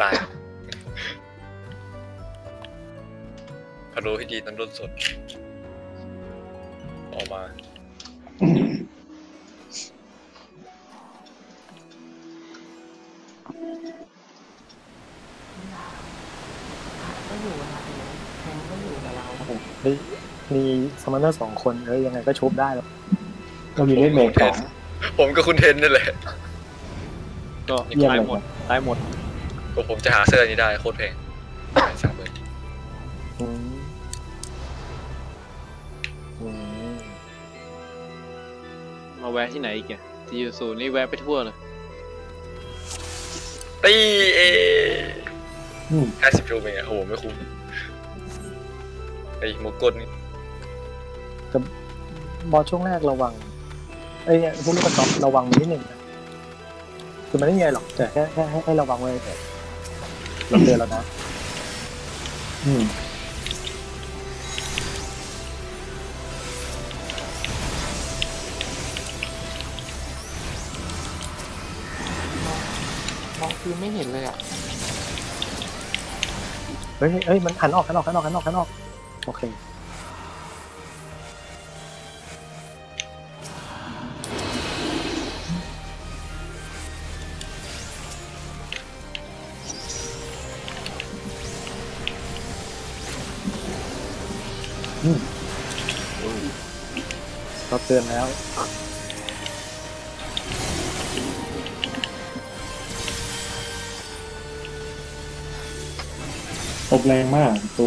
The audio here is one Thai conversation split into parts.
ตายพะโล้ที่ดีน้ำร้นสด ออกมาก็อยู่กับเราแทงก็อยู่กับเราเฮ้ยมีสมานเนอร์สองคนเอ้ยยังไงก็ชุบได้แล้วก็มีเล่นเมทสองผมกับคุณเทนนี่แหละ ก็เยี่ยมตายเลยหมดครับตายหมด ก็ผมจะหาเสื้อนี้ได้โคตรแพงสามหมื่นอืมอืมมาแวะที่ไหนอีกเนี่ยทียูซูนี่แวะไปทั่วเลยตีเออืมห้าสิบรูปเองอะโอ้โหไม่คุ้มไอ้หมวกกลนี่บอลช่วงแรกระวังเอ้ยเนี่ยพวกลูกกระจอกระวังนิดหนึ่งนะคือมันไม่มีอะไรหรอกแต่แค่แค่ให้ให้ระวังไว้แต่เราเตือนแล้วนะอืมมองคือไม่เห็นเลยอะเฮ้ยเฮ้ยมันหันออกหันออกหันออกหันออกหันออกโอเค ราเตือนแล้ว ตบแรงมากตู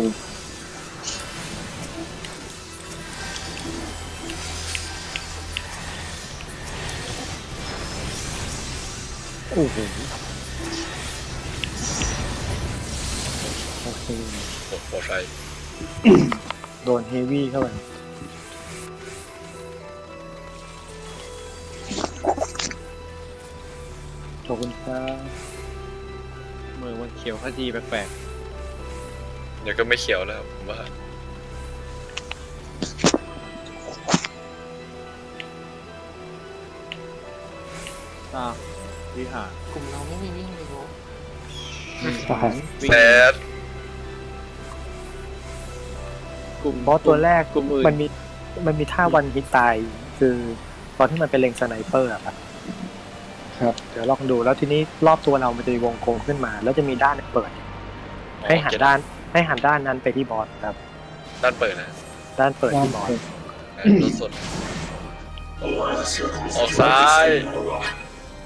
โอ้โหโอเคโอ้โหไฟ โดนเฮฟวี่เข้าไปขอบคุณครับมือมันเขียวขจีแปลกเดี๋ยวก็ไม่เขียวแล้วผมว่าๆอ้าววิหารกลุ่มเราไม่มีวิ่งเลยโว้ตาย วิ่ง แซด กลุ่มบอสตัวแรกกลุ่มอื่นมันมีมันมีท่าวันฮิตตาย คือตอนที่มันเป็นเล็ง sniper อะครับครับเดี๋ยวลองดูแล้วทีนี้รอบตัวเรามันจะมีวงกลมขึ้นมา แล้วจะมีด้านเปิด ให้หันด้าน ให้หันด้านนั้นไปที่บอสครับ ด้านเปิดนะด้านเปิดด้านที่บอสเปิดรถสดออกซ้าย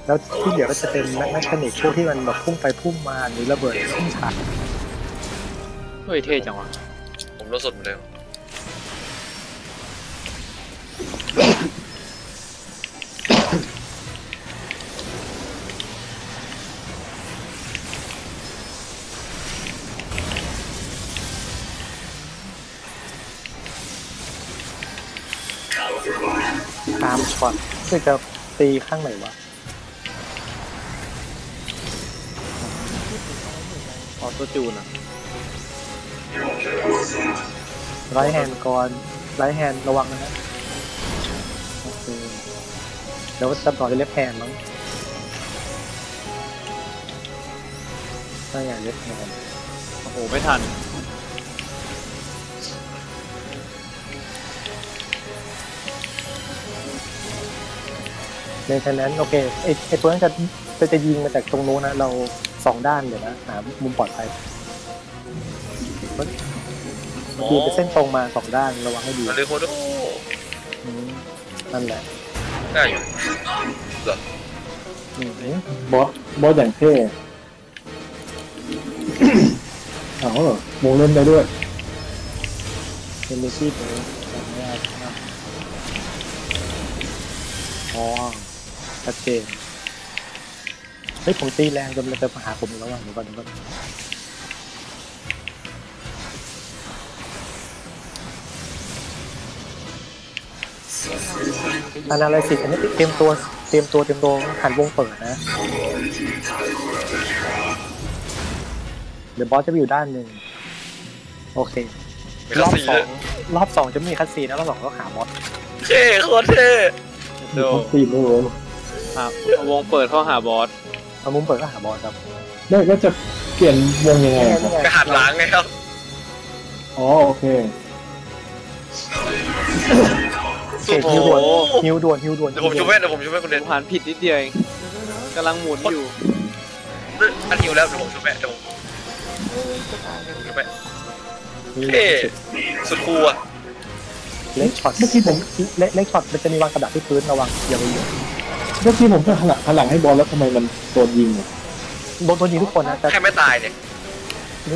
แล้วที่เหลือก็จะเป็น mechanic พวกที่มันแบบพุ่งไปพุ่งมาหรือระเบิดขึ้นฉากเฮ้ยเท่จังวะ ผมรถสดหมือนเดิมตามช็อตคือจะตีข้างไหนวะออโตจูนอะ right hand ก่อน right hand ระวังนะฮะโอเคเดี๋ยวจะต่อจะ left hand มั้งถ้าอย่าง left hand โอ้โห ไม่ทัน ในฉะนั้นโอเคไอไอตัวนั้นจะจะจะยิงมาจากตรงนู้นนะ เราสองด้านเดี๋ยวนะ หามุมปลอดภัยเมื่อกี้เป็นเส้นตรงมาสองด้านระวังให้ดีมาเลยโคโดอืมนั่นแหละได้อยู่เหรออืมบอสบอสอย่างเท่เอาเหรอวงเล่นได้ด้วยเป็นเลซี่ตัวนี้จำไม่ได้นะอ๋อชัดเจนเฮ้ยผมตีแรงจนมันจะมาหาผมอีกแล้วว่ะเดี๋ยวก่อนเดี๋ยวก่อน อันอะไรสิอันนี้เตรียมตัวเตรียมตัวเตรียมตัวหันวงเปิดนะเดี๋ยวบอสจะไปอยู่ด้านหนึ่งโอเคมีรคัสอบซีสเลอยงรอบสองจะไม่มีคัสซีนนะรอบสองก็หาบอสเท่โคตรเท่เดี๋ยวตีมือหาวงเปิดเข้าหาบอสเอามุมเปิดก็หาบอสครับได้ก็จะเปลี่ยนวงยังไงนี่ไงครับนี่ไงไปหันหลังไงครับอ๋อโอเค เขตฮิวด่วนฮิวด่วนฮิวด่วนเดี๋ยวผมช่วยเดี๋ยวผมช่วยคุณผเด่นมผ่านผิดนิดเดียวเองกำลังหมุนอยู่อันหิวแล้วเดี๋ยวผมช่วยแม่เดี๋ยวผมเฮ้ยจะตายกันช่วยแม่ฮิวเท่สุดคูลอะเล็กช็อตเมื่อกี้ผมเล็กเล็กช็อตมันจะมีวางกระดาษที่พื้นระวังอย่าไปเหยียบเมื่อกี้ผมก็หันหลังหันหลังให้บอลแล้วทำไมมันโดนยิงอะโดนโดนยิงทุกคนนะแต่แค่ไม่ตายเนี่ย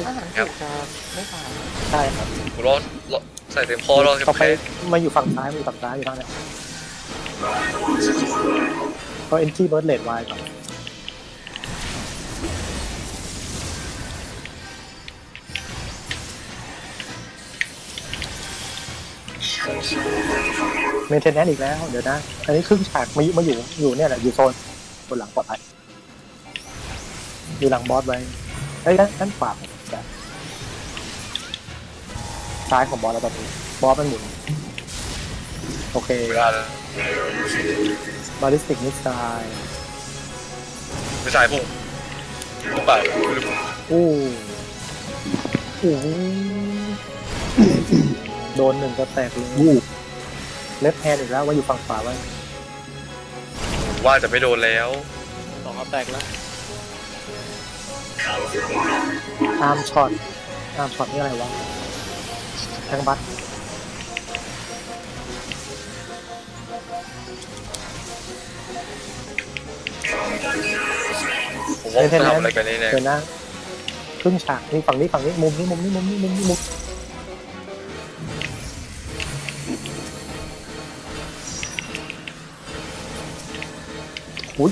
อาหารถูกจะไม่ตายใช่ครับผมรอรอ ใส่เต็มคอรอเต็มต่อไปมาอยู่ฝั่งซ้ายมาอยู่ฝั่งซ้ายอยู่ทางไหนก็เอ็นจีเบิร์ดเลดไวก่อนเมนเทนแนนอีกแล้ว เดี๋ยวนะ อันนี้ครึ่งฉากมาอยู่มาอยู่อยู่เนี่ยแหละอยู่โซนบนหลังปลอดภัยอยู่หลังบอสไว้เอ้ยด้านด้านขวา ซ้ายของบอสแล้วตอนนี้บอสมันหมุน โอเคเวลาแล้ว Ballistic Missileไม่ใช่พุ่งหรือเปล่าอู้อู้โดนหนึ่งก็แตกเลยวู้ Left Hand อีกแล้วว่าอยู่ฝั่งขวาไว้ว่าจะไม่โดนแล้วสองเขาแตกแล้ว Arm Shot Arm Shot นี่อะไรวะ แทงบัตผมว่าผมทำอะไรกันนี่แน่เดี๋ยวนะครึ่งฉากนี่ฝั่งนี้ฝั่งนี้มุมนี้มุมนี้มุมนี้มุมนี้มุมอุ้ย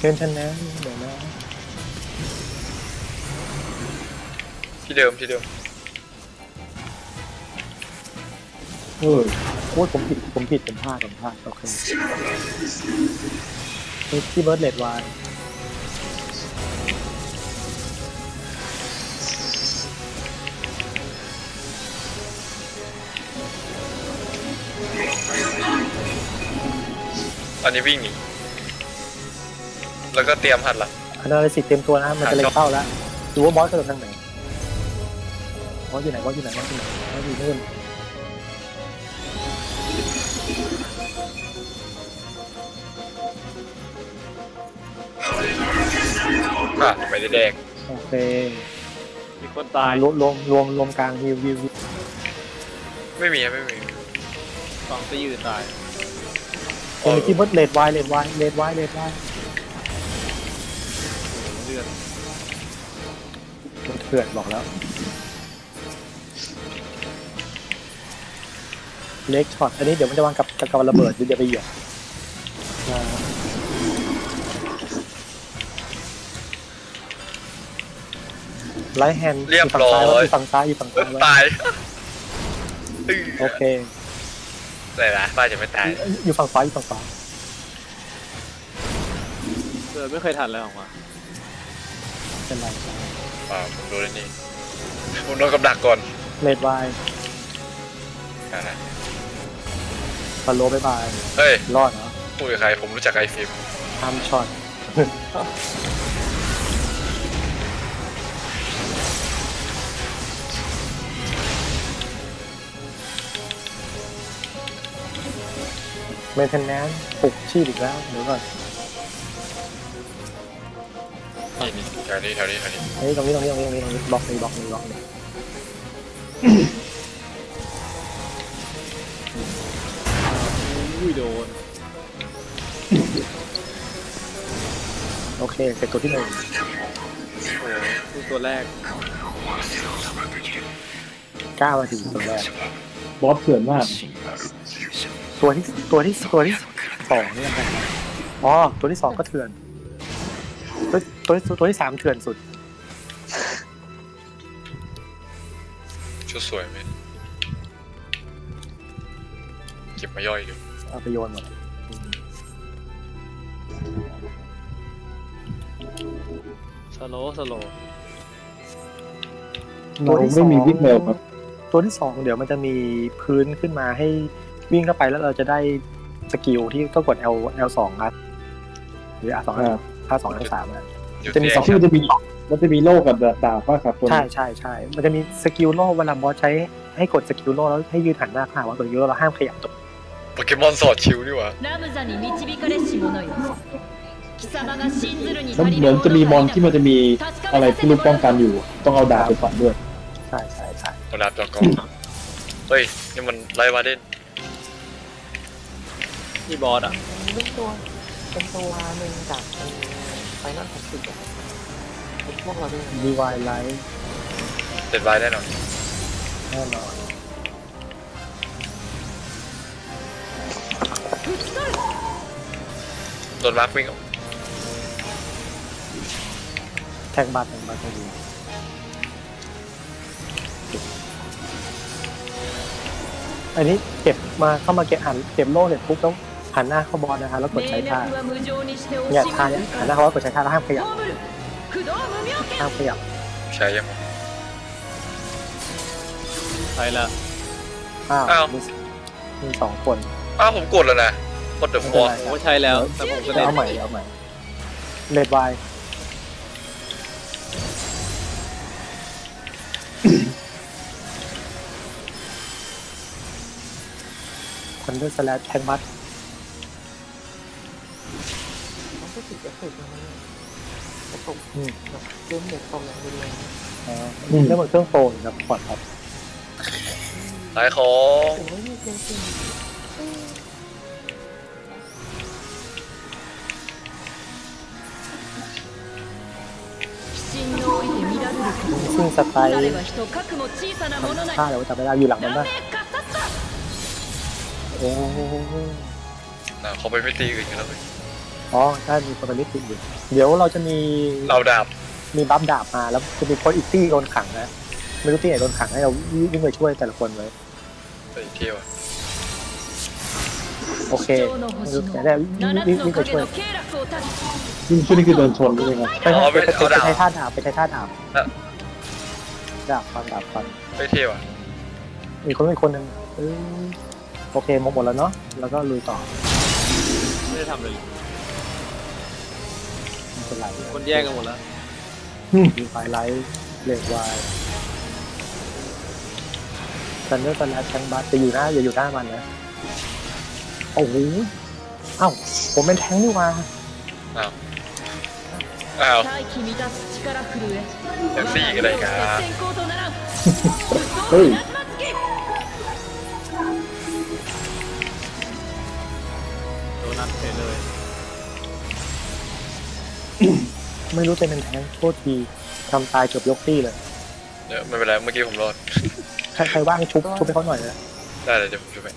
เชิญชนะเดี๋ยวนะที่เดิมที่เดิมเฮ้ยโอ้ยผมผิดผมผิดผมพลาดผมพลาดโอเคนี่ที่เบิร์ดเลดวายอันนี้วิ่งหนี แล้วก็เตรียมหันหลังอันนั้นสิเต็มตัวนะมันจะเล็งเป้าแล้วดูว่าบอสจะโดนทางไหนบอสอยู่ไหนบอสอยู่ไหนบอสอยู่ไหนบอสอยู่นู่นอะไม่ได้แดงโอเคมีคนตายรวมรวมรวมรวมกลางฮิวฮิวฮิวไม่มีไม่มีสองตีอยู่ตายเป็นที่เบิร์ดเลดวายเลดวายเลดวายเลดว เถื่อนบอกแล้ว เล็กช็อต อันนี้เดี๋ยวมันจะวางกับกับกับระเบิดเดี๋ยวเดี๋ยวไปเหยียบอ่าไลท์แฮนด์เรียบร้อยอยู่ฝั่งซ้ายอยู่ฝั่งเอ้ซ้ายยไว้ตาย โอเคอะไรนะป้าจะไม่ตาย อยู่ฝั่งซ้ายอยู่ฝั่งซ้ายเลือดไม่เคยทันเลยออกมาเป็นไร อ่าผมโดนอันนี่ผมโดนกับดักก่อนเลดวายอ่านะฟอลโล่บายบาย เฮ้ยรอดเหรอพูดกับใครผมรู้จักไอ้ฟิล์มArm Shot Maintenance ปลุกชีพอีกแล้วเดี๋ยวก่อน นี่นี่แถวนี้แถวนี้แถวนี้เฮ้ยตรงนี้ตรงนี้ตรงนี้ตรงนี้ตรงนี้บล็อกนี้บล็อกนี้บล็อกนี้อุ้ยโดน โอเคเสร็จตัวที่หนึ่งโอ้โหคือตัวแรกเก้ามาถึงตัวแรกบอสเถื่อนมาก ตัวที่ตัวที่ตัวที่สองนี่อะไรนะอ๋อตัวที่สองก็เถื่อน ตัวตัวที่ตัวที่สามเถื่อนสุด ชุดสวยไหมเก็บมาย่อยดูเอาไปโยนหมดสโลว์สโลว์ตัวที่สไม่องมีวิกเมลครับตัวที่สองเดี๋ยวมันจะมีพื้นขึ้นมาให้วิ่งเข้าไปแล้วเราจะได้สกิลที่ก็กด L L สองครับ หรือ R สองอ่า R สอง R สามอะอยู่ จะมีสองที่มันจะมีมันจะมีโล่กับดาบว่าครับใช่ใช่ใช่มันจะมีสกิลโล่เวลาบอสใช้ให้กดสกิลโล่แล้วให้ยืนหันหน้าข่างว่าสกิลโล่เราห้ามขยับตัวโปเกมอนสอดชิวดีวะแล้วเหมือนจะมีมอนที่มันจะมีอะไรที่รูปป้องกันอยู่ ต้องเอาดาบไปฝันด้วย ใช่ใช่ใช่เอาดาบจ่อกองเฮ้ยนี่มันไรวาเดนที่บอสอะเป็นตัวเป็นตัวหนึ่งจาก Final Tactics อะไอ้พวกเราด้วย Divine Light raidwide แน่นอนแน่นอนโดน mark วิ่งออก tank bust tank bust ตรงนี้อันนี้เก็บมาเข้ามาเก็บหันเก็บโล่เสร็จปุ๊บต้อง หันหน้าเข้าบอลนะคะแล้วกดใช้ท่าเนี่ยท่าเนี่ยหันหน้าเข้าบอลกดใช้ท่าแล้วห้ามขยับห้ามขยับใช่ยังไปละอ้าอ้าวมีสองคน อ้าวผมกดแล้วนะกดเดอะฟอร์ผมใช้แล้ว แต่ผมจะเล่เอาใหม่เอาใหม่เลดไวคอนเดอร์สแลชแทงมัด ติเอฟเฟกต์มันกระตุกเริ่มเด็กฟมอย่างดีรุนแรงแล้วมดเครื่องโฟมนะขวัครับสายของไม่มีครื่องนซึ่งสไตล์ข้าเดี๋ยวจะไม่ได้อยู่หลังมันป่ะโอ้โหเขาไปไม่ตีอื่กันแล้วเลย อ๋อใช่มีคนไปลิสติอยู่ เดี๋ยวเราจะมีเราดาบมีบัฟดาบมาแล้วจะมีโคนอิกตี้โดนขังนะไม่รู้ที่ไหนโดนขังให้เราวิ่งไปช่วยแต่ละคนไว้ไปเที่ยวโอเคแต่แด้วิ่งไปช่วยวิ่งช่วยนี่คือโดนชนด้วยไงไปใช้ท่าดาบไปใช้ท่าดาบดาบฟันดาบฟันไปเที่ยวมีคนเป็นคนหนึ่งโอเคหมดแล้วเนาะแล้วก็ลุยต่อไม่ได้ทำเลย ป็นไรคนแยกกันหมดแล้ว Divine Light raidwide Thunder Slash tank bust จะอยู่หน้าอย่าอยู่หน้ามันนะโอ้โหอ้าวผมเป็นแทงนี่ว่าอ้าวอ้าวแท็กซี่ก็ได้ครับเฮ้ย ไม่รู้จะเป็นแทงค์โทษทีทำตายเกือบยกตี้เลยเดี๋ยวไม่เป็นไรเมื่อกี้ผมรอด ใครใครว่างชุบชุบให้เขาหน่อยนะได้เลยเดี๋ยวผมช่วยไป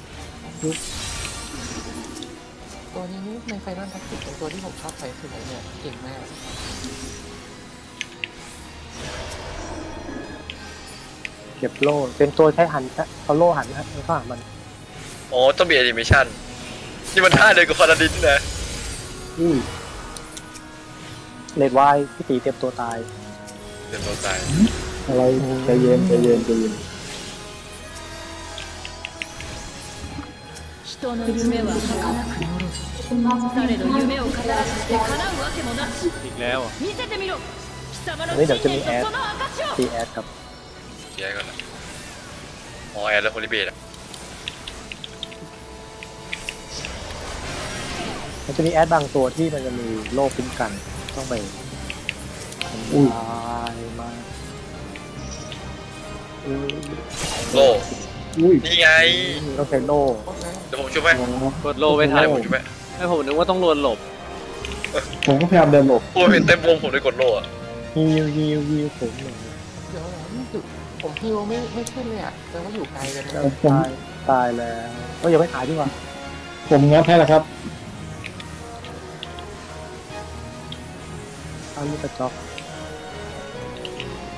ตัวนี้ใน Final Tactics เป็นตัวที่ผมชอบใช้สุดเลยเนี่ยเก่งมากเก็บโล่เป็นตัวใช้หันเอาโล่หันนะแล้วก็หันมันอ๋อต้องมีแอนิเมชันนี่มันท่าเดียวกับ Paladin นะอุ้ย เลดไวพี่ตีเตรียมตัวตาย เดี๋ยวตัวตาย อะไรใจเย็นใจเย็นใจเย็น 人の夢は儚くもろされど夢を語らせて叶うわけもなし อีกแล้วอ่ะ 見せてみろ貴様の อันนี้ 信 เดี๋ยวจะมี 念 แอด とその証を ตีแอดครับ แยกก่อนนะอ๋อแอนแล้วโฮลิเบตอะ มันจะมีแอดบางตัวที่มันจะมีโล่คุ้มกัน ต้องไปอุ้ย ตายมากเออโล่อุ้ยนี่ไง ต้องใช้โล่พวกนั้นเดี๋ยวผมช่วยไหมอ๋อกดโลไม่ทันเดี๋ยวผมช่วยไหมให้ผมนึกว่าต้องโดนหลบผมก็พยายามเดินหลบโอ้ยเห็นเต็มวงผมได้กดโล่อะฮิวฮิวฮิวผมหน่อยเดี๋ยวนะนี่จุดผมฮิวไม่ไม่ขึ้นเลยอะแปลว่าอยู่ไกลกันนะผมตายตายแล้วก็ยังไม่ตายดีกว่าผมงัดให้แล้วครับ อันนี้กระจอก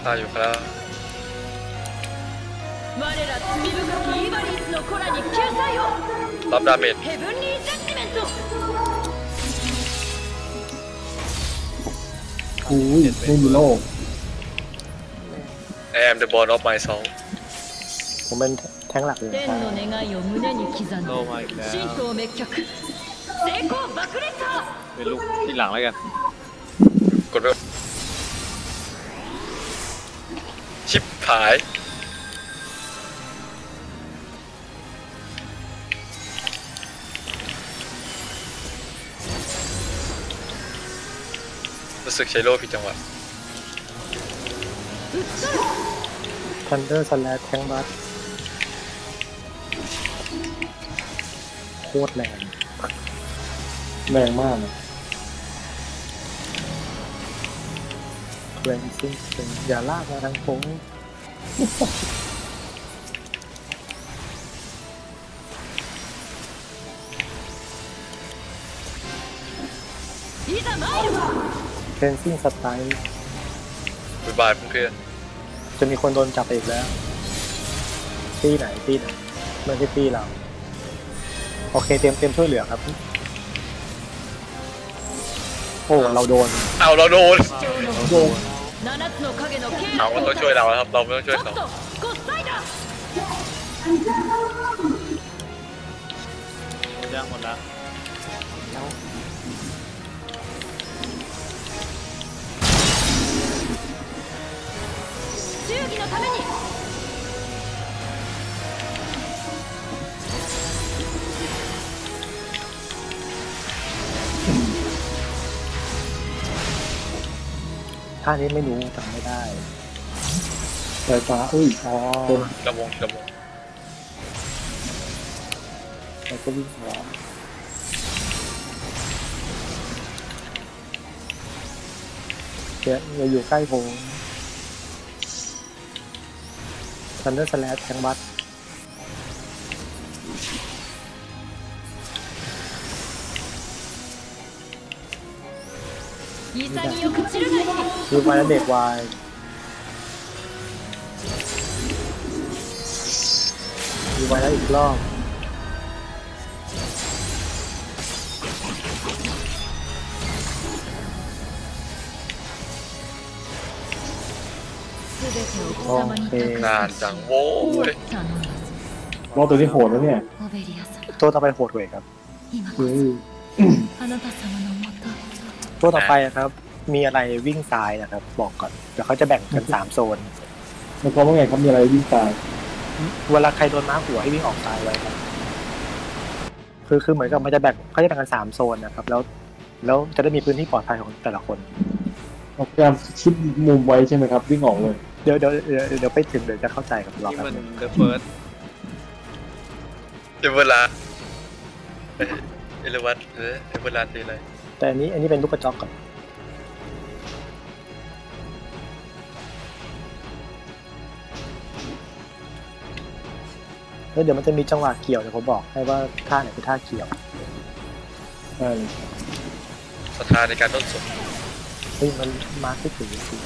ตายอยู่ครับรับดาเมจอู้ยไม่มีโลอ I am the born of my soul ผมเป็นแทงหลักเลยโลมาอีกแล้วเป็นลูกที่หลังแล้วกัน กดไปชิปหาย รู้สึกใช้โลผิดจังหวะทันเดอร์สแลชแทงบัสโคตรแรง แรงมากนะ แรงซิ่งอย่าลากมาทางโค้งเทนซิ่งสไตล์บ๊ายบายเพื่อนจะมีคนโดนจับอีกแล้ว ตีไหนตีไหนไม่ใช่ตีเรา โอเค เตรียมเตรียมช่วยเหลือครับ โอ้ เราโดน เอาเราโดน โดน เอา 威 มันต้องช่วยเราแล้วครับ เราไม่ต้องช่วย ちょ เขา っとゴッサイダ หมดยังหมดแล้ว 忠義のために ท่านี้ไม่รู้จำไม่ได้สายฟ้าอุ้ยอ๋อระวงระวงแล้วก็วิ่งหัวเดี๋ยวอย่าอยู่ใกล้ผมทันเดอร์สแลชแทงบัส คือไปแล้วเด็กวายดูไปแล้วอีกรอบโอเคงานจังโว้ยรอบตัวที่โหดแล้วเนี่ย ตัวต่อไปโหดเว้ยครับ ตัวต่อไปอะครับ มีอะไรวิ่งซ้ายนะครับ บอกก่อนเดี๋ยวเขาจะแบ่งเป็นสามโซนมันความว่าไงครับมีอะไรวิ่งตายเวลาใครโดนม้าหัวให้วิ่งออกซ้ายไว้ครับคือคือเหมือนกับมันจะแบ่งเขาจะแบ่งกันสามโซนนะครับ แล้ว แล้วจะได้มีพื้นที่ปลอดภัยของแต่ละคนพยายามชิดมุมไว้ใช่ไหมครับ วิ่งออกเลย เดี๋ยวเดี๋ยวเดี๋ยวเดี๋ยวไปถึงเดี๋ยวจะเข้าใจกับรอนี่ครับมัน the first เอเวลาเอ้ยเอเลวัตเออเอเวลาตีอะไร แต่อันนี้อันนี้เป็นลูกกระจอกก่อนแล้วเดี๋ยวมันจะมีจังหวะเกี่ยวเดี๋ยวผมบอกให้ว่าท่าไหนคือท่าเกี่ยวได้เลยครับศรัทธาในการต้นสนเฮ้ยมันมาร์คที่ถึงจริง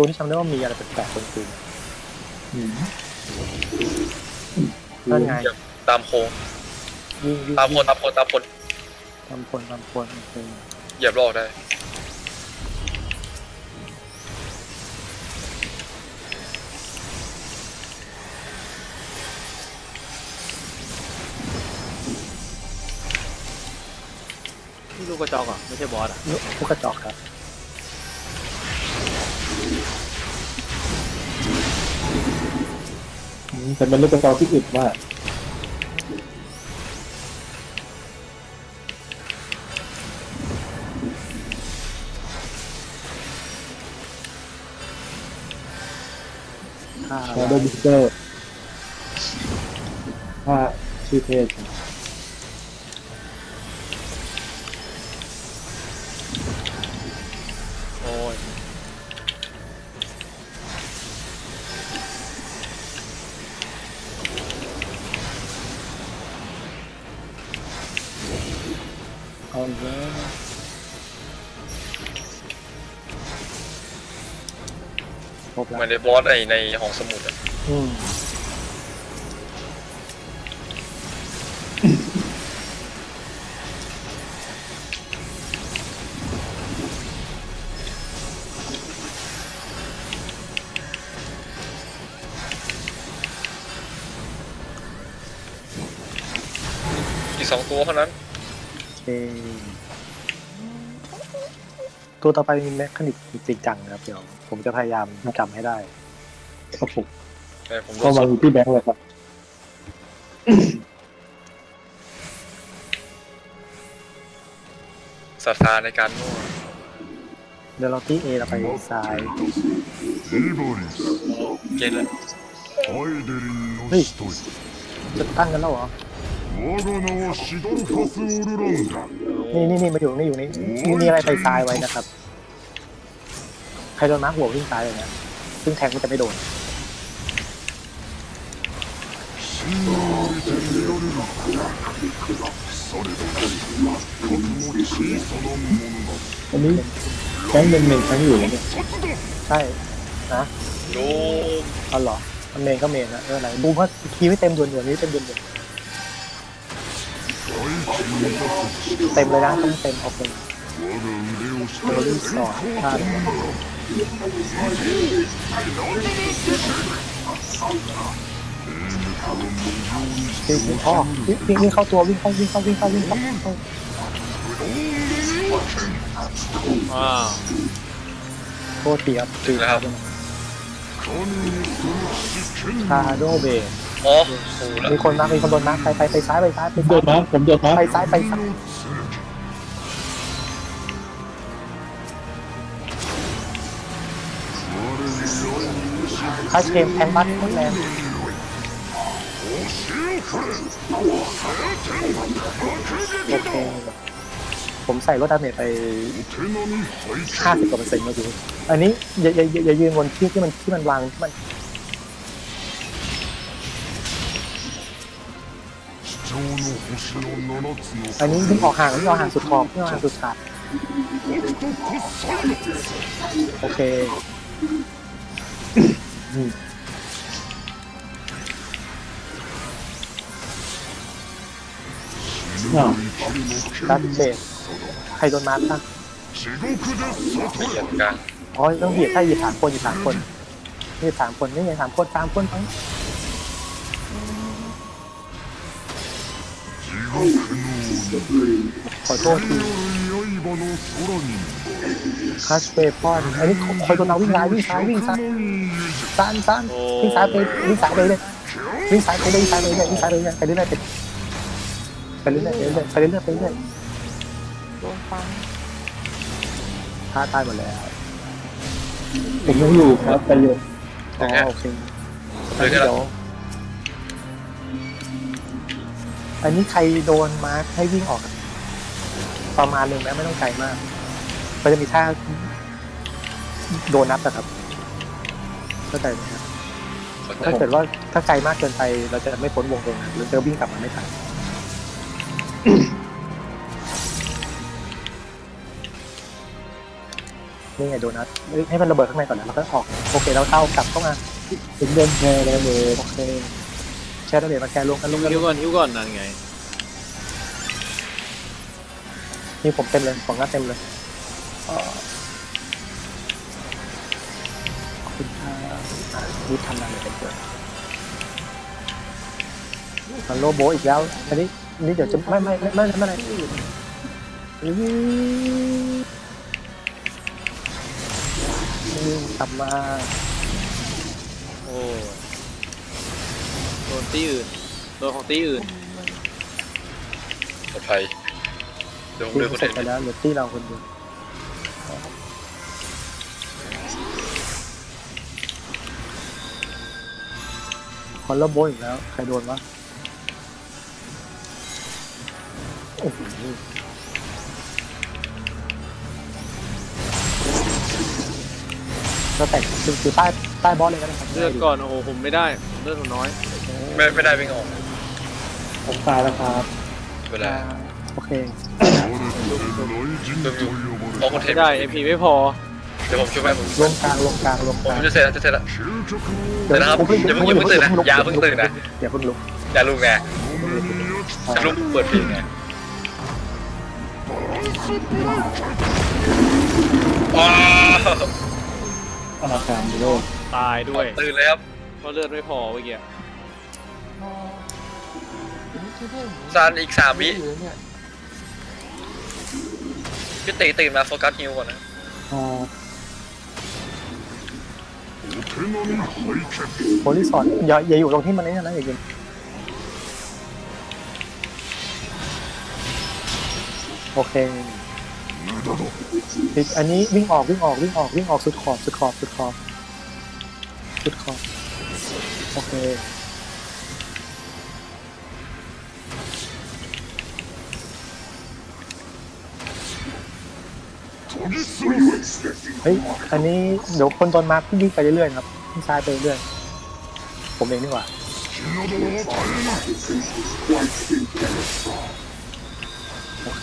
ตัวนี้จำได้ว่ามีอะไรแปลกๆตรงตีนอืมนั่นไงตามโค้งวิ่งวิ่งตามคนตามคนตามคนทำคนทำคนโอเคเหยียบรอกได้นี่ลูกกระจอกอะไม่ใช่บอสอะลูกกระจอกครับ แต่มันเลือกกระจอกที่อึดมากท่าชาโดว์บิสเตอร์ถ้าชื่อเทศ ในบอสไอในห้องสมุดอะอืมอีกสองตัวเท่านั้น โอเค ตัวต่อไปมีแมคานิกจริงจังนะครับ เดี๋ยว ผมจะพยายามจำให้ได้ ครับผม แต่ผมโด เข้าน มา สด อยู่ที่แบงค์เลยครับ ศรัทธาในการมั่ว เดี๋ยวเราที่เอเราไปซ้าย リボリス เก็ตแล้ว ハイデリンのはい使徒よ จะตั้งกันแล้วเหรอ นี่นี่นี่มาอยู่นี่อยู่นี่นี่นี่อะไรใส่ทรายไว้นะครับ ใครโดนมาหัววิ่งตายเลยนะซึ่งแทงมันจะไม่โดนอันนี้แก๊งเป็นเมนแก๊งอยู่เลรเนี่ยใช่นะโยมอ๋อเหรอมันเมนก็เมนนะเอออะไรบูมเขาคีย์ไม่เต็มด่วนๆนนี่เต็มด่วน เต็มเลยนะต้องเต็มโอเคโรลลิ่งสองทานวิ่งพ่อวิ่งวิ่งเข้าตัววิ่งเข้าวิ่งเข้าวิ่งเข้าวิ่งเข้าว้าวโทษทีครับถึงแล้วครับคาโดเบส อมีคนมามีคนโดนมาไปไปไปซ้ายไปซ้ายไปโดซ้ายมาผมโดนมาไปซ้ายไปซ้ายคัชเกมแทงบัตคตรแรงโอเคผมใส่ลดดาเมจไป 50กว่าเปอร์เซ็นต์เมื่อกี้อันนี้อย่าอย่าอย่ายืนบนที่ที่มันที่มันวางที่มัน อันนี้ขึ้นออกห่างขึ้นออกห่างสุดขอบขึ้นออกห่างสุดขาดโอเคดันเบสใครโดนมาร์คอ๋อต้องเหยียดใถ้เหยียดสามคนเหยียดสามคนเหยียดสามคนนี่ยังสามคนสามคนทั้ง ขอโทษทีคาสเปปอนอันนี้คอยตัวเราวิ่งซ้ายวิ่งซ้ายวิ่งซ้ายซ้ายซ้ายวิ่งซ้ายไปวิ่งซ้ายไปเลยวิ่งซ้ายไปเลยวิ่งซ้ายไปเลยวิ่งซ้ายไปเลยไปเรื่อยไปเรื่อยไปเรื่อยไปเรื่อยไปเรื่อยโดนฟังท่าตายหมดแล้วผมยังอยู่ครับไปอยู่อ๋อโอเคเดี๋ยว อันนี้ใครโดนมาร์คให้วิ่งออก ประมาณหนึ่งนะไม่ต้องไกลมาก ก็จะมีท่าโดนนับนะครับเข้าใจไหมครับถ้าเกิดว่าถ้าไกลมากเกินไป เราจะไม่พ้นวงตรงนั้นหรือจะวิ่งกลับมาไม่ทันนี่ไงโดนัทให้มันระเบิดข้างในก่อนนะแล้วก็ออก โอเคเราเต้ากลับเข้ามาผมโดนแชร์แล้เลยโอเค แชร์ระเบิดมาแชร์รวมกันรวมกันฮิวก่อนฮิวก่อนนั่นไงนี่ผมเต็มเลยของหน้าเต็มเลยเอ่อขอบคุณครับอะรีบทำงานเลยเกิดมันโลโบอีกแล้ว อันนี้อันนี่เดี๋ยวจะไม่ไม่ไม่ไม่ไม่ไม่ไม่นี่กลับมาโอ้ โดนตีอื่น โดนของตีอื่นปลอดภัยโดนทีด้วยมคนเสร็อื่จนไปแล้วเหลือที่เราคนเดียวคอนโลโบอีกแล้ว ใครโดนวะโอ้โห เราแตกถือถือใต้ใต้บอสเลยก็ได้ครับเลือกก่อนโอ้โหผมไม่ได้เลือดผมน้อยไม่ไม่ได้เป็นออกผมตายแล้วครับเวลาโอเคเพราะคนเทไม่ปได้เอพีไม่พอเดี๋ยวผมช่วยไปผมลงกลางลงกลางลงผกลามงจะเสร็จแล้วจะเสร็จแล้วเสร็จแล้วครับอย่าเพิ่งอย่าเพิ่งตื่นนะอย่าเพิ่งตื่นนะอย่าเพิ่งลุกอย่าลุกไงอย่าลุกเปิดเพลงไงว้าว พลังการโลกตายด้วยตื่นแล้วเพราะเลือดไม่พอเมื่อกี้ซานอีกสามวิพี่ตีตื่นมาโฟกัสฮิวก่อนนะโพลิสอนอย่าอย่าอยู่ตรงที่มันนี่นะอย่ายิงโอเค ติดอันนี้วิ่งออกวิ่งออกวิ่งออกวิ่งออกสุดขอบสุดขอบสุดขอบสุดขอบโอเคเฮ้ยอันนี้เดี๋ยวคนตอนมาพี่วิ่งไปเรื่อยๆครับพี่ชายไปเรื่อยผมเองดีกว่าโอเค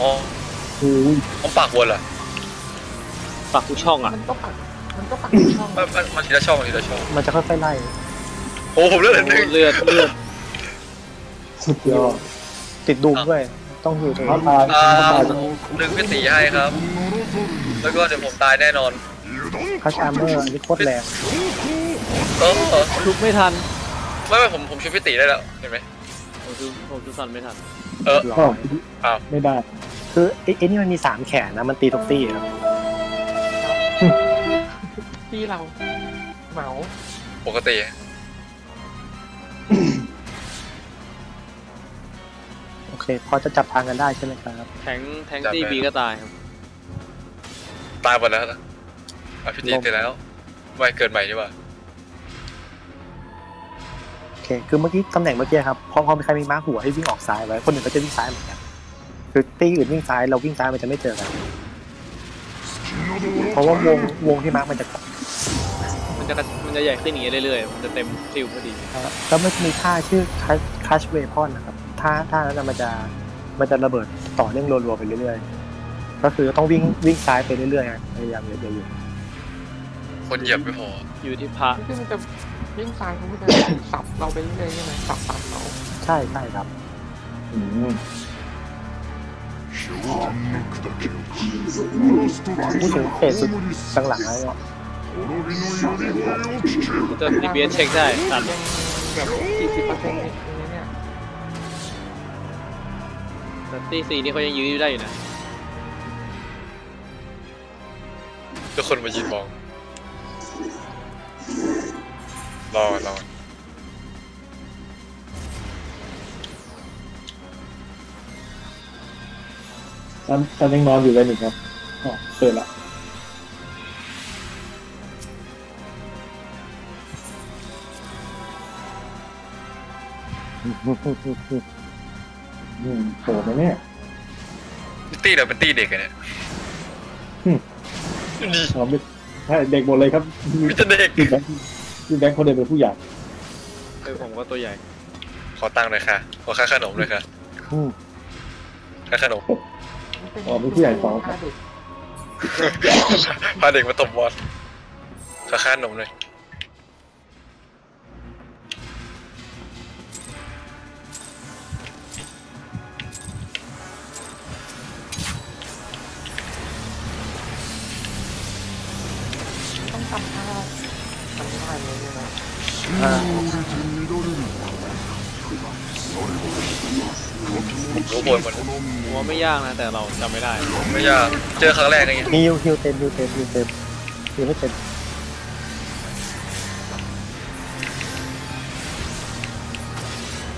อ๋อโหผมปักบนเหรอปักทุกช่องอะ มันก็ปักมันก็ปักช่องมันมันมันทีละช่องมันทีละช่องมันจะค่อยๆไล่โอ้ผมเลือดเหลือหนึ่งเลือดเลือดสุดยอดติด doom ด้วย ต้องอยู่ตรงท้านี้ทายอ่าท้าทายดึงพี่ตีให้ครับ แล้วก็เดี๋ยวผมตายแน่นอน Crush Armor อันนี้โคตรแรงเออเออลุกไม่ทันไม่ไม่ผมผมช่วยพี่ตีได้แล้วเห็นไหมผมดูผมดูสันไม่ทัน เออร้ก็อยอ้าวไม่ได้ คือไอ้ไอ้นี่มันมีสามแขนนะมันตีทุกตีครับที่เราเหมาปกติโอเค พอจะจับทางกันได้ใช่ไหมครับ แทงแทงตีบีก็ตายครับ ตายหมดแล้วนะอะพี่ตีตีแล้วไม่เกิดใหม่ดีกว่าโอเค คือเมื่อกี้ตำแหน่งเมื่อกี้ครับ พอพอมีใครมีม้าหัวให้วิ่งออกซ้ายไว้ คนหนึ่งก็จะวิ่งซ้ายเหมือนกัน คือตีอื่นวิ่งซ้ายเราวิ่งซ้ายมันจะไม่เจอกันเพราะว่าวงวงที่ mark มันจะมันจะกระมันจะใหญ่ขึ้นอย่างเงี้ยเรื่อยๆ มันจะเต็ม field พอดีแล้วมันจะมีท่าชื่อ Crush Weapon นะครับท่าท่านั้นนะมันจะมันจะระเบิดต่อเนื่องรัวๆไปเรื่อยๆ ก็คือต้องวิ่งวิ่งซ้ายไปเรื่อยๆอะพยายามอย่าอย่าหยุดคนเหยียบไม่พออยู่ที่พระที่มันจะวิ่งซ้ายมันก็จะสับเราไปเรื่อยๆใช่ไหมสับสับเราใช่ใช่ครับอืม พูดถึงเพจสุด้างหลังแล้วเนี่ยจะ DBS เช็คได้ตัดแบบ40เปอร์เซ็นต์เนี่ต่ตีสี่นี่เขายังยื้ออยู่ได้อยู่นะทุกคนมายืนมองรอรอ ฉันฉันยังนอนอยู่เลยหนึ่งครับอ๋อเปิดละอืมโหดนะเนี่ยนี่ตีเราเป็นตีเด็กอะเนี่ยอืมนี่เราไม่ใช่เด็กหมดเลยครับมีแต่เด็กพี่แบงค์พี่แบงค์คนเดียวเป็นผู้ใหญ่คือผมก็ตัวใหญ่ ขอตังค์หน่อยค่ะ ขอค่าขนมหน่อยค่ะอืมค่าขนมมัน เป็นอ๋อเป็นผู้ใหญ่สองคท่ารับเด็กพาเด็กมาตบบอลขอค่าขนมหน่อยต้องทำท่าทำท่าอย่างนี้นะอ่า โอ้โหหมดผมวไม่ยากนะแต่เราจำไม่ได้ ไม่ยาก เจอครั้งแรกอะไรเงี้ยมีฮิวฮิวเต็มฮิวเต็มฮิวเต็มคิวไม่เต็ม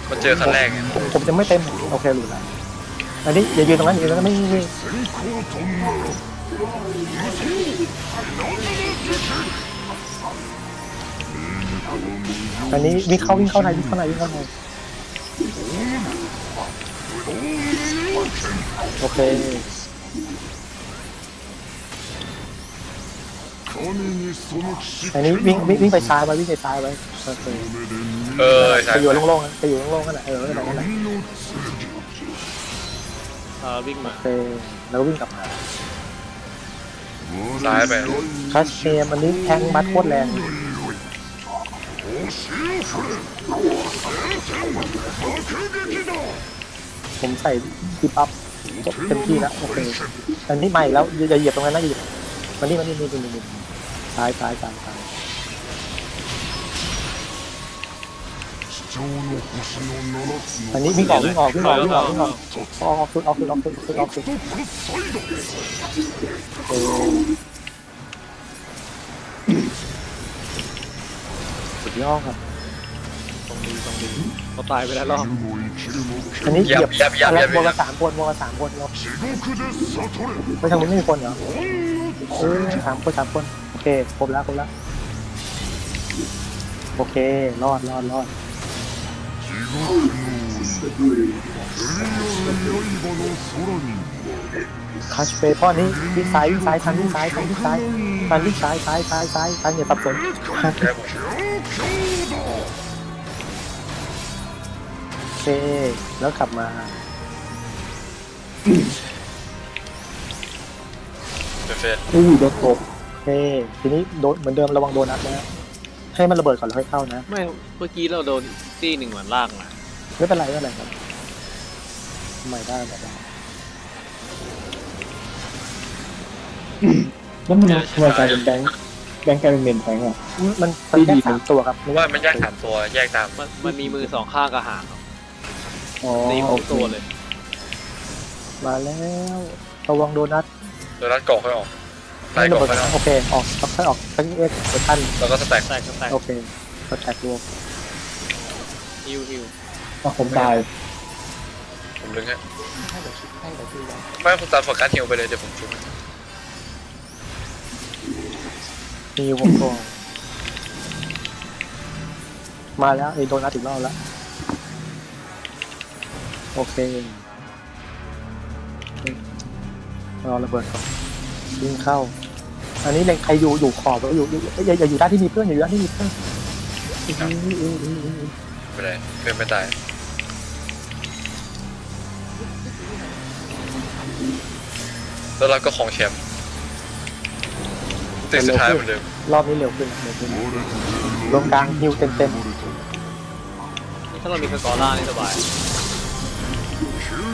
มัเจอครั้งแรกเนี่ยผมจะไม่เต็มโอเคหลุดละอันนี้อย่ายืนตรงนั้นอยู่แล้นไม่ไม่อันนี้วิ่งเข้าวิ่งเข้าในวิ่งเข้าในวิ่งเข้าใน โอเคอันนี้วิ่งวิ่งไปซ้ายไปวิ่งไปซ้ายไปโอเคเออใช่ไปอยู่โล่งๆนไปอยู่โล่งๆกันแหละเออนั่นแหละนั่นแหละเออวิ่งมาโอเคแล้ววิ่งกลับมาซ้ายไปคัสเซียมันนี้แทงมัดโคตรแรง ผมใส่ปิบอัพเต็มที่แล้วโอเคอันนี้ใหม่แล้วอย่าเหยียบตรงนั้นนะอย่ามันนี่มันนี่นี่นี่นี่ซ้ายซ้ายซ้ายซ้ายอันนี้วิ่งออกวิ่งออกวิ่งออกวิ่งออกวิ่งออกออกออกสุดออกสุดออกสุดออกสุดออกสุดสุดยอดครับีตรงนี้เขาตายไปแล้วรอบอันนี้เหยียบยีบยีบอะไรยีบวงละสามคนวงละสามคนเนาะไปทางนู้นไม่มีคนเหรอเอสามคนสามคนโอเคครบแล้วครบแล้วโอเครอดรอดรอดคัชเปย์พ่อนี้วิ่งซ้ายวิ่งซ้ายทันวิ่งซ้ายทันวิ่งซ้ายทันวิ่งซ้ายซ้ายซ้ายซ้ายทันอย่าสับสน เค แล้วกลับมาเป็นเฟสอุ้ยโดนตบโอเคทีนี้โดนเหมือนเดิมระวังโดนัทนะให้มันระเบิดก่อนแล้วค่อยเข้านะ ไม่ เมื่อกี้เราโดนตีหนึ่งเหมือนลากมาไม่เป็นไรไม่เป็นไรครับทำไมได้แบบนั้นแล้วมันทำไมกลายเป็นแบงค์แบงค์กลายเป็นเมนแทงอะมันมันแค่สามตัวครับว่ามันแยกสามตัวแยกตาม มันมันมีมือสองข้างกับหางครับ อ๋อตีโอทุกเคตัวเลยมาแล้วระวังโดนัทโดนัทกล่องค่อยออกไล่ให้กระล่องเบิดค่อยออกโอเคออกค่อยออกทั้งเอสเอทันแล้วก็สแต็กแตกก็แตกโอเคก็แท็กรวมฮิวฮิวถ้าผมตายผมดึงให้ให้เดี๋ยวคิดให้เดี๋ยวคิดไว้ไม่คุณตามโฟกัสฮิวไปเลยเดี๋ยวผมชุบให้มีวงกลมมาแล้วไอ้โดนัทอีกรอบแล้ว โอเครอระเบิดก่อนยิงเข้า อันนี้เล็งใครอยู่อยู่ขอบแล้วอยู่อยู่อย่าอย่าอยู่ด้านที่มีเพื่อนอย่าอยู่ด้านที่มีเพื่อนอื้อหืออื้อหืออื้อหือไปเลยเพื่อนไม่ตายแล้วเราก็ของแชมป์ติดสุดท้ายเหมือนเดิมรอบนี้เร็วขึ้นเร็วขึ้นลงกลางฮิวเต็มเต็มนี่ถ้าเรามีสกอร์ล่านี่สบาย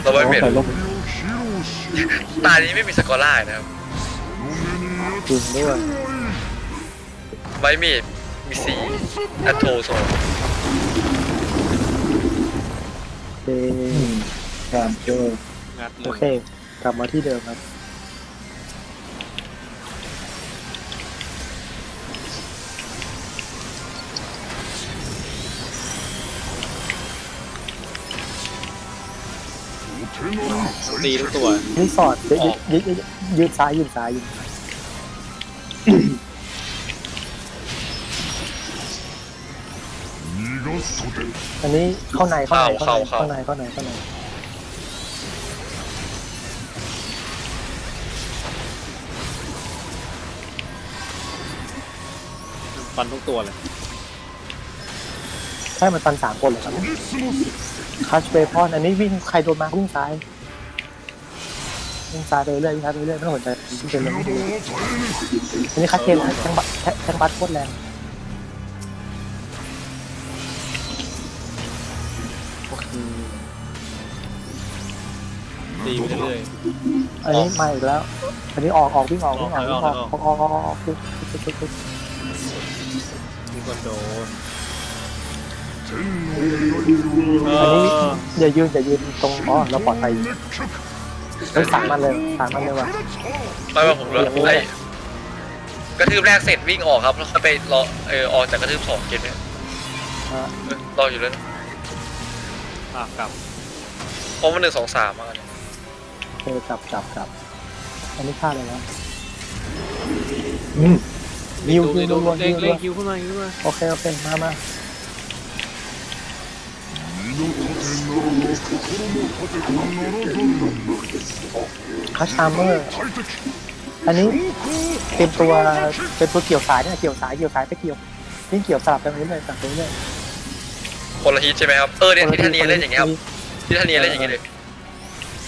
เราไม่เปลี่ยนใส่ลบตานี้ไม่มีสกอร์ล่านะครับจริงด้วยไวมีดมีซีอัตโทโซนโอเคอืมการเจองัดเลโอยเค กลับมาที่เดิมครับ ตีตัวรีสอดยยืดยืดซ้ายยืดซ้ายยืดอันนี้เข้าในเข้าในเข้าในเข้าในเข้าในฟันทุกตัวเลยใช่มันฟันสามคนเลยครับ คัชเบย์คอนอันนี้วิ่งใครโดนมาวิ่งซ้ายวิ่งซ้ายไปเรื่อยวิ่งซ้ายไปเรื่อยไม่ต้องสนใจที่เป็นลมดอันนี้คัชเทนแทงบัตแทงบัตโคตรแรงตีไปเรื่อยๆอันนี้มาอีกแล้ว อันนี้ออกออกวิ่งออกวิ่งออกวิ่งออกออกออกออกมีคนโดน อันนี้อย่ายืนอย่ายืนตรงอ๋อเราปลอดภัยเฮ้ยสามันเลยสามันเลยวะไปว่าผมเลยไกระทืบแรกเสร็จวิ่งออกครับแล้วค่อไปรอเออออกจากกระทืบสองเกมเนี่ยรออยู่เล้วนะอะกลับเพอมันหนึ่งสองสามมาเนี่ยเออจับจับจับอันนี้พลาดเลยนะอืมยิวยิวรัวยิวรัเร่วงคิวขึ้นมาคิวขึ้นมาโอเคโอเคมามว คัชชาร์เมอร์大敵อันนี้เตรียมตัวเตรียมตัวเกี่ยวสายเนี่ยเกี่ยวสายเกี่ยวสายไปเกี่ยวนี่เกี่ยวสลับกันนี้เลยสลับกันนี้เลยคนละฮิตใช่ไหมครับ เออเนี่ยที่ท่านี้เล่นอย่างเงี้ยครับที่ท่านี้เล่นอย่างเงี้ยเลย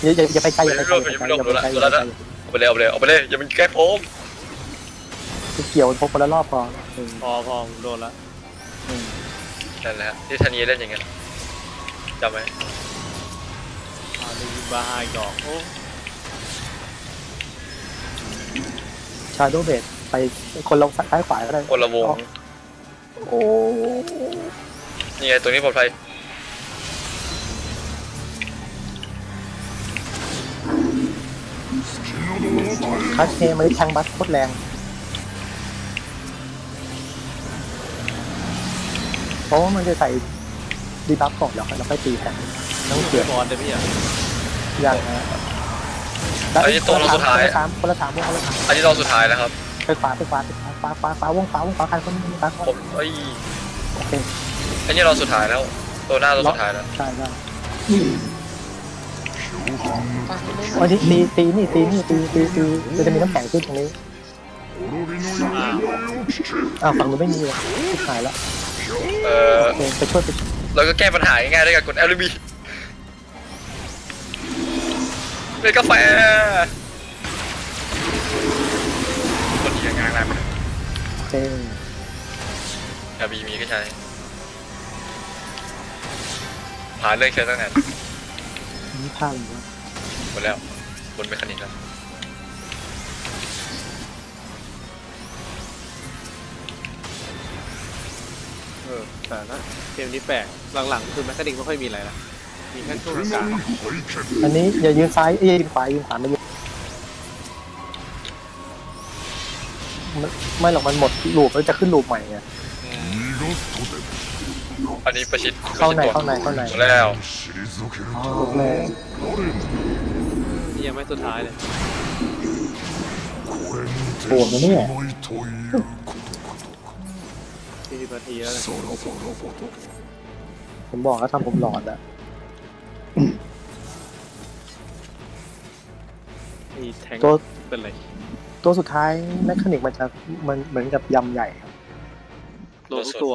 อย่าอย่าอย่าไปไกลอย่าไปไกลอย่าไปไกลอย่าไปไกลอย่าไปไกลเอาไปเลยเอาไปเลยเอาไปเลยอย่ามันใกล้ผมคือเกี่ยวพกคนละรอบพออืมพอพอผมโดนละอืมนั่นแหละฮะที่ท่านี้เล่นอย่างเงี้ย จำไหมอ่าดูบาฮาอีกดอกโอ้ชาโดเบดไปคนลงซ้ายขวาก็ได้คนละวง โอ้นี่ไงตรงนี้ปลอดภัยคัสเฮมาดิแทงบัสโคตรแรงเพราะว่ามันจะใส่ ดีบัฟก่อนแล้วค่อยแล้วค่อยตีแทนต้องเสียบบอลได้ไหมอะย่างนะอันนี้ตัวเราสุดท้าย คนละสามคนละามวงคนละสามอันนี้รอสุดท้ายแล้ครับ ไปขวาไปขวาไปขวาขวาขวาขวาวงขวาวงขวาใครคนนี้ขวาผมเอ้ยโอเคอันนี้ราสุดท้ายแล้ว ตัวหน้ารอบสุดท้ายแล้ว ใช่ได้วันนี้ตีตีนี่ตีนี่ตีตีตีมัจะมีน้ำแข็งขึ้นตรงนี้อ้าวฝั่งนู้นไม่มีเลยหายแล้วเออไปช่วยไป เราก็แก้ปัญหาง่ายๆด้วยการกด L B เป็นกาแฟคนดีงานแล้วเจ้ง L B มีก็ใช้หาเรื่องใช้ตั้งนานนี่ท่าอะไรวะหมดแล้วบนเมคานิกแล้วเออ แต่นะเกมนี้แปลกหลังๆคือแมคคดิงไม่ค่อยมีอะไรละมีแค่ช่วงกลางอันนี้อย่ายืนซ้ายยืนขวายืนขวาไม่ยืนไมไม่หรอกมันหมดลูปแล้วจะขึ้นลูปใหม่ไงอันนี้ประชิดเข้าในเข้าในเข้าในแล้วลูแล้วยังไม่สุดท้ายเลย โหดนะเนี่ย สิบนาทีแล้วนะผมบอกแล้วทำผมหลอดอะตัวเป็นไรตัวสุดท้ายแมคคนิกมันจะมันเหมือนกับยำใหญ่ครับโดนตัว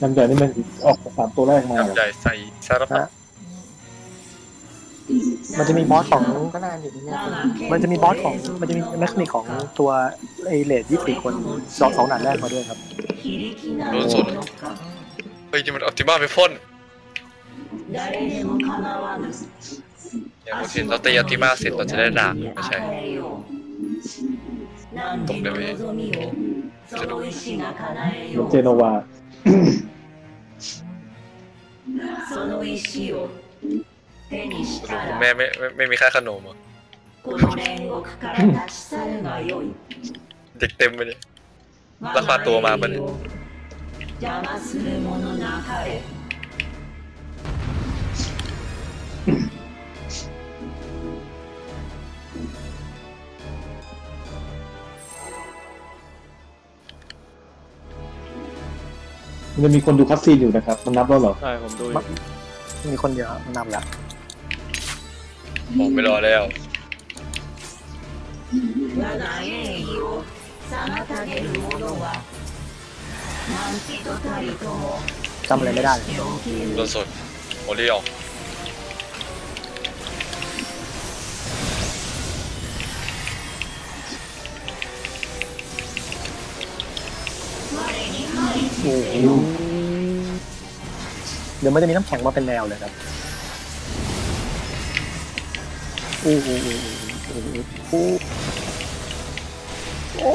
ยำใหญ่นี่มันออกสามตัวแรกมาเหรอใส่สารพั มันจะมีบอสของ ก็นานอยู่เนี่ย มันจะมีบอสของมันจะมีแมคานิกของตัวไอเลดยี่สิบคนสองสองด่านแรกมาด้วยครับ โดนสุดเฮ้ยนี่มันออปติมาไปพ่นอย่างโอเคเราตีออปติมาเสร็จเราจะได้ดาบไม่ใช่ ตกได้ไหม เจโนวา その石を手にし สรุป た คุณแม่ไม่ไม่ไม่มีค่าขนมอะเด็กเต็มไปเลยราคาตัวมาปะเนี่ยมันมีคนดูคัสซีนอยู่นะครับ มันนับแล้วเหรอ ใช่ ผมดูมีคนเยอะมันนับแล้ว ผมไม่รอแล้วจำอะไรไม่ได้โดนสดโอเลี้ยวเดี๋ยวมันจะมีน้ำแข็งมาเป็นแนวเลยครับ โอ้โหโอ้โหโอ้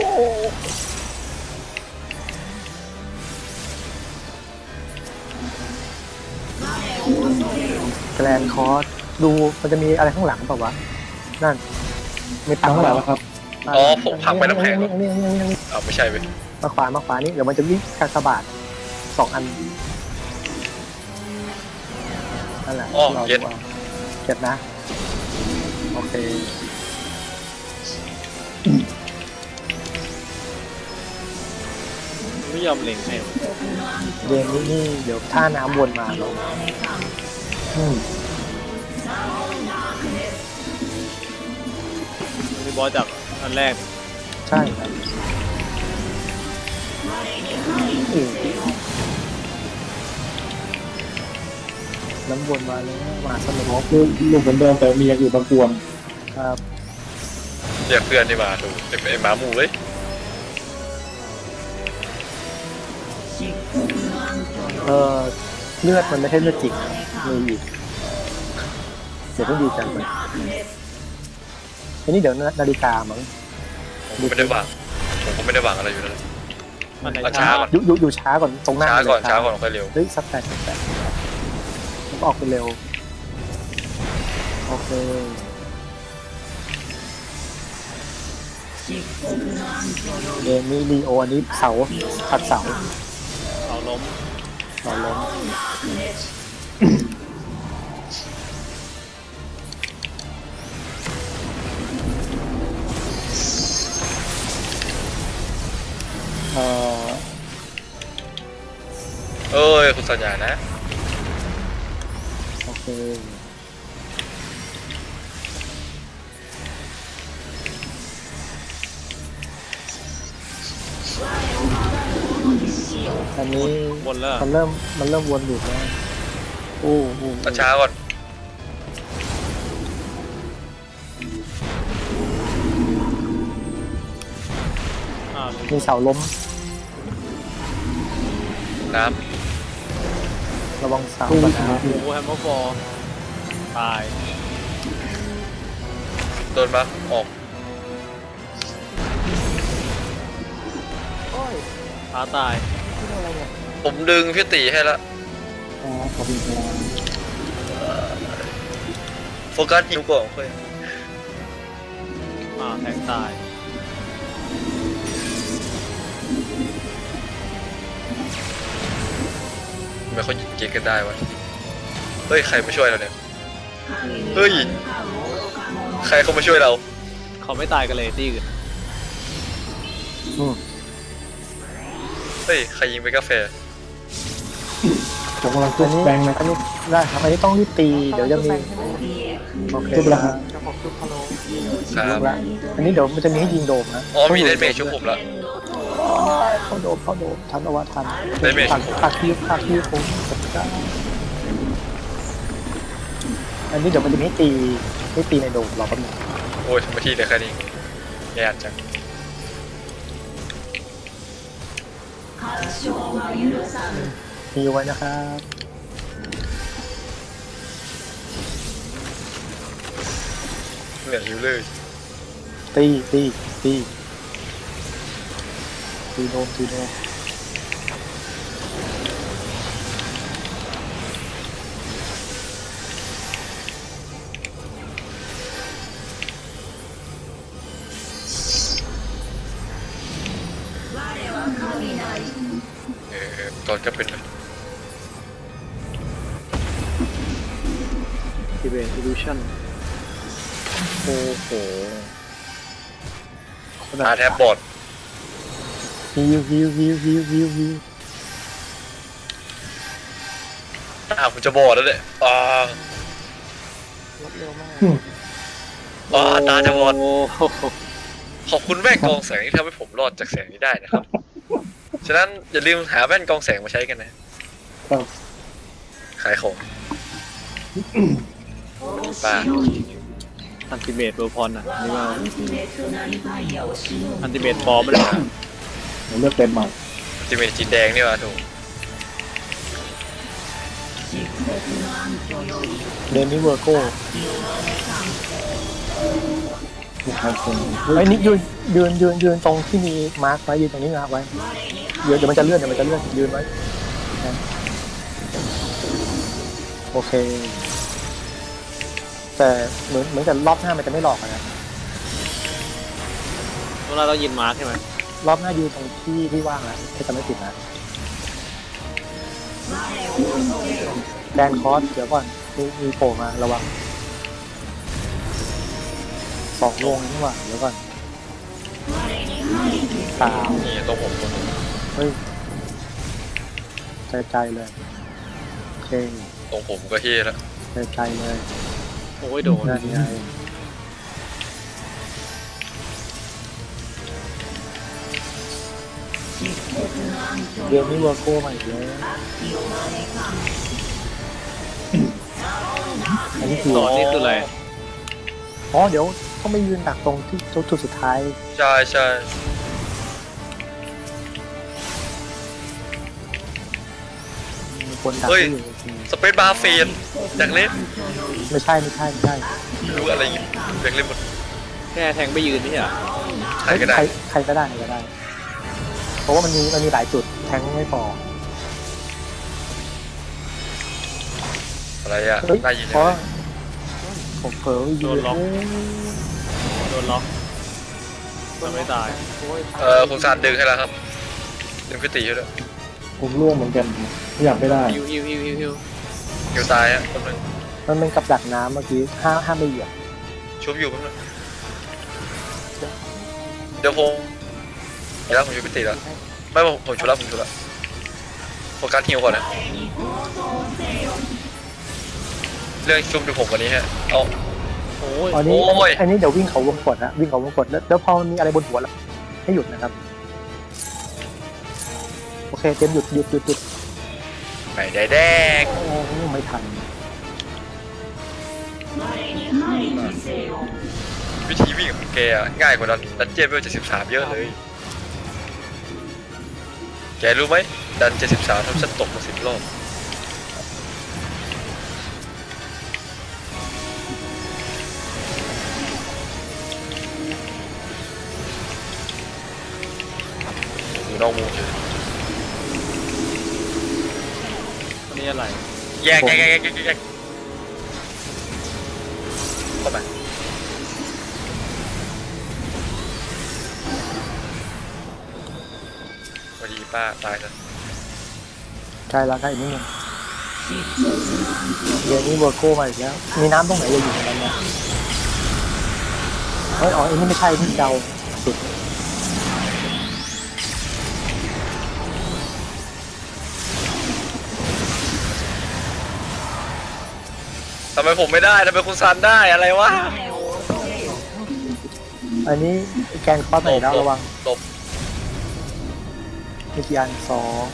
แกลนคอร์สดูมันจะมีอะไรข้างหลังเปล่าวะ นั่น ไม่ตังข้งหลังแล้วครับอ๋อผมผลักไปน้ำแข็งเหรอนี่นี่นี่นี่อ้าวไม่ใช่เว้ยมาขวามาขวานี่เดี๋ยวมันจะวิ่งกากบาทสองอันนั่นแหละอ๋อเย็ดเจ็บนะ โอเคไม่ยอมเล็งให้วะเกมนี้นี่เดี๋ยวถ้าน้ำวนมาเราอืมพี่บอสจากอันแรก ใช่ครับอืมน้ำวนมาแล้วมาสนุกอ๋อคือลูกเหมือนเดิมแต่มีอย่างอื่นมากวน ครับ เรียกเพื่อนดีกว่าดูไอ้ไอ้หมาหมูเว้ยเออเลือดมันไม่ใช่เลือดจริงนะมีอีกเดี๋ยวต้องดีกันไปอันนี้เดี๋ยวนาฬิกามั้งผมก็ไม่ได้หวังผมก็ไม่ได้หวังอะไรอยู่แล้วอันไหนเอาช้าก่อนอยู่อยู่อยู่ช้าก่อนตรงหน้าช้าก่อนเลยช้าก่อนค่อยเร็วเฮ้ยสักแปดสักแปดแล้วก็ออกไปเร็วโอเค เกมนี้ลีโออันนี้เสาขัดเสาเอาล้มเสาล้มเอ่อเอ้ย คุณสัญญานะ โอเค นนี้บนแล้วมันเริ่มมันเริ่มวนอยู่แล้วโอ้โหเอาช้าก่อนอ่าวมีเสาล้มน้ระวังเสาตู้ก่อนช้านะคือโอ้แฮมเมอร์ฟอร์ตายำโดนปะออกโอ้ยท้าตายที่ อะไรเนี่ยผมดึงพี่ตีให้ละอ๋อขอบคุณครับโฟกัสยิงก่อนค่อยอ่าแทงตายทำไมเขายิงเก่งกันได้วะ เฮ้ย ใครมาช่วยเราเนี่ย เฮ้ย ใครเขามาช่วยเรา เขาไม่ตายกันเลยตีอื่น อืม เฮ้ย ใครยิงไปกาแฟผมกำลังอัทุนบนี้แบงค์นะอันนี้ได้ครับอันนี้ต้องรีบตีเดี๋ยวจะมีใช่ไหมโอเคทุบแล้วครับจะผมทุบพะโล้ครับละอันนี้เดี๋ยวมันจะมีให้ยิงโดมนะอ๋อมีเล่นเมย์ชุบผมละ โอ้ยเข้าโดมเข้าโดมทันเอาวะทันได้เมจ ผักผักที่ผักที่ผมผมจะอันนี้เดี๋ยวมันจะมีให้ตีให้ตีในโดมเราก็มีโอ้ยมาที่เดียวแค่นี้แย่จัง มีไว้นะครับเหนื่อยหิวเลยตีตีตีตีโดมตีโดม ตอนก็เป็นทีเบนอิลูชั่นโอ้โหตาแทบบอดฮิวฮิวฮิวฮิวฮิวฮิวตาผมจะบอดแล้วเนี่ยอ่ารถเร็วมากอ่าตาจะบอดโอ้โหขอบคุณแว่นกรองแสงที่ทำให้ผมรอดจากแสงนี้ได้นะครับ ฉะนั้นอย่าลืมหาแว่นกรองแสงมาใช้กันนะครับขายของป้าอันติเมตเบอร์พอนอะนี่ว่าอันติเมตปลอมไม่ได้ผมเลือกเต็มใหม่จิเมจจีนแดงนี่วะถูกเดนนี่เวอร์โก้นะครับผม ไอ้ยนี่ยืนยืนยืนยืนตรงที่มี mark ไว้ยืนตรงนี้ mark ไว้เดี๋ยวเดี๋ยวมันจะเลื่อนเดี๋ยวมันจะเลื่อนยืนไว้นะโอเค แต่เหมือนเหมือนกับรอบหน้ามันจะไม่หลอกอะนะเวลาเรายืน mark ใช่ไหมรอบหน้ายืนตรงที่ที่ว่างแล้วถ้าจะไม่ผิดนะ Grand Cross เดี๋ยวก่อนมีมีโผล่มาระวัง สองวงนี่หว่าแล้วก่อนสามนี่ตรงผมตรงผมเฮ้ยใจใจเลยโอเคตรงผมก็เฮียแล้วใจใจเลยโอ้ยโดนนั่นไงเดี๋ยวนี้วัวโก้มาอีกแล้วอันนี้คือสอนนี่คืออะไร อ๋อ เดี๋ยว ต้องไปยืนดักตรงที่จุดสุดท้าย ใช่ใช่มีคนดักที่อยู่จริงสเปซบาร์เฟนอยากเล่นไม่ใช่ไม่ใช่ไม่ใช่รู้อะไรอย่างงี้อยากเล่นหมดแค่แทงไปยืนนี่เหรอใครก็ได้ ใครใครก็ได้ใครก็ได้ เพราะว่ามันมีมันมีหลายจุดแทงไม่พอ อะไรอะเฮ้ยได้ยินเพยังราะไงผมเผลอยืนโดนล็อกมั นไม่ตายเออคุณซานดึงให้แล้วครับ ดึงพิตีให้ด้วยผมร่วงเหมือนกันขยับไม่ได้ฮิวฮิวฮิวฮิวฮิวเกี่ยวตายอะแป๊บนึงมันเป็นกับดักน้ำเมื่อกี้ห้ามห้ามไปเหยียบชุบอยู่แป๊บนึงเดี๋ยวผมเดี๋ยวแล้วผมชุบพิตีแล้วไม่ผมผมชุบแล้วผมชุบแล้วโฟกัสฮิวก่อนนะเรื่องชุบดูผมวันนี้ฮะเอาโอ้ยอันนี้โอ้ยอันนี้เดี๋ยววิ่งเขาวงกดนะวิ่งเขาวงกดแล้วแล้วพอมีอะไรบนหัวแล้วให้หยุดนะครับ โอเคเต็มหยุดหยุดหยุดหยุดไหนได้แดงโอ้ไม่ทันวิธีวิ่งของแกอะง่ายกว่าดันดันเจี้ยนเวล73 เยอะเลย แกรู้ไหมดัน73ทำฉันตกมาสิบรอบ นอกวงเฉยอันนี้อะไร แยกแยกแยกแยกแยกแยกเข้ามาสวัสดีป้าตายซะใช่แล้วใช่อีกนิดนึงเดี๋ยวนี้เวอร์โก้มาอีกแล้ว มีน้ำตรงไหนจะอยู่ตรงนั้นเนี่ยเฮ้ยอ๋ออันนี้ไม่ใช่ที่เดาสุด ไมผมไม่ได้ทำไมคุณซันได้อะไรวะอันนี้แกนคอสไหนแล้วระวังหลบมีกี่อันสอง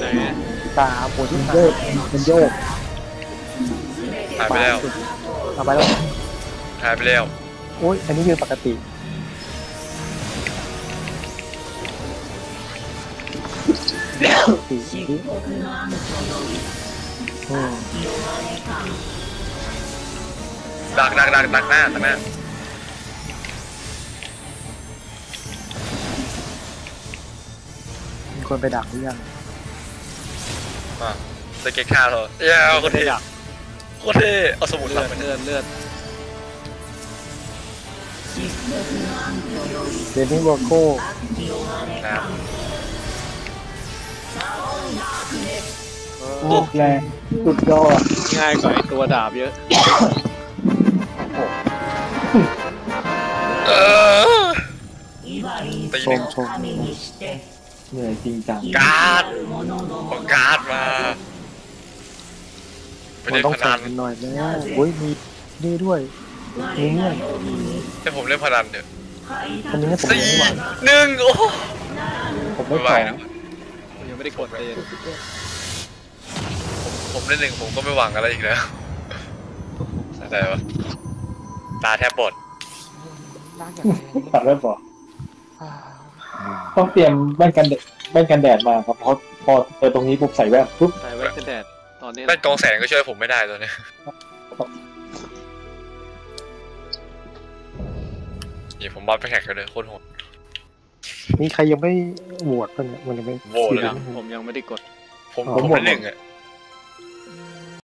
ไหนอะสามโอ้ที่มันหาโยกมันโยกหายไปแล้วสุดเอาไปแล้วหายไปแล้วโอ้ยอันนี้คือปกติสี่สิบอืม ดักดักดักดักหน้าดักหน้ามีคนไปดักหรือยังอะจะเก็กฆ่าเธอเย้โคตรเท่อะโคตรเท่เอาสมุดเลืหลัองดไปเลือดเลือดเดนนี่วอร์โก้นะ โอ้แรงสุดยอดง่ายกว่าไอตัวดาบเยอะเออตีชหนึ่มงชมเหนื่อยจริงจังการ์ดเอาการ์ดมาไม่มันได้ต้องพแข่นังนกันหน่อยแล้วโอ้ยมีนี่ด้วยมีเนี่ยให้ผมเล่นพนันเดี๋ยวอันนี้เนี่ยผมสี่ไม่ไหวหนึ่งโอ้ผมไม่ไม่ไหวขอนะผมยังไม่ได้กดเลย ผมเล่นหนึ่งผมก็ไม่หวังอะไรอีกแล้วอะไรวะตาแทบบดตัดแล้วบอกต้องเตรียมแว่นกันแดดแว่นกันแดดมาครับเพราะพอเจอตรงนี้ปุ๊บใส่แว่นปุ๊บใส่แว่นกันแดดตอนนี้แม่นกองแสงก็ช่วยผมไม่ได้ตัวเนี้ยนี่ผมบัฟไปแข่งกันเลยโคตรโหดนี่ใครยังไม่โหวตป่ะเนี่ยมันยังไม่โหวตเลยยังผมยังไม่ได้กด ผมอ๋อผมเป็นหนึ่งอะ